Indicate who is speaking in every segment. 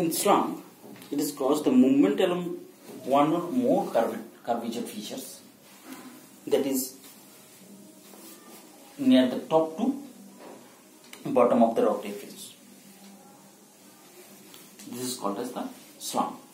Speaker 1: In slump, it is caused the movement along one or more curv- curvature features that is near the top to bottom of the debris. This is called as the slump.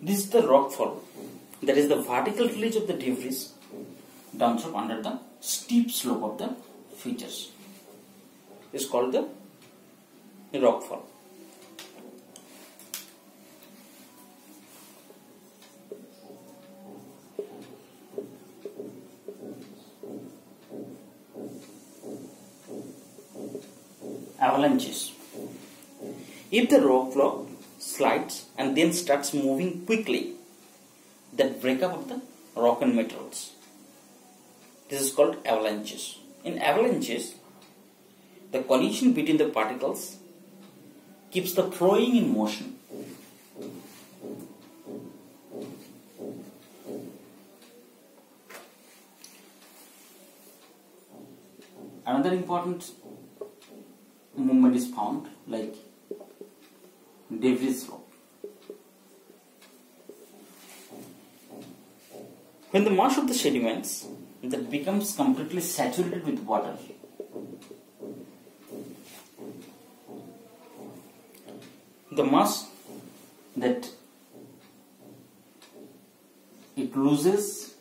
Speaker 1: This is the rock fall. That is the vertical release of the debris downslope under the steep slope of the features. Is called the rock fall. Avalanches. If the rock block slides and then starts moving quickly, that break up of the rock and metals. This is called avalanches. In avalanches, the collision between the particles keeps the flowing in motion. Another important movement is found like debris flow. When the mass of the sediments that becomes completely saturated with water, the mass that it loses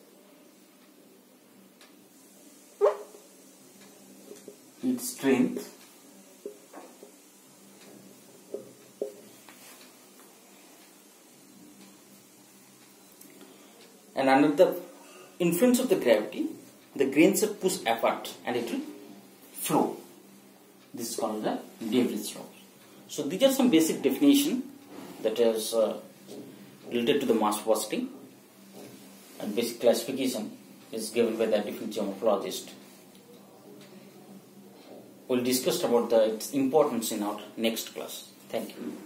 Speaker 1: its strength and under the influence of the gravity, the grains are pushed apart and it will flow. This is called the debris flow. So these are some basic definition that is uh, related to the mass velocity and basic classification is given by the different geomorphologist. We'll discuss about the its importance in our next class. Thank you.